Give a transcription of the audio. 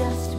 just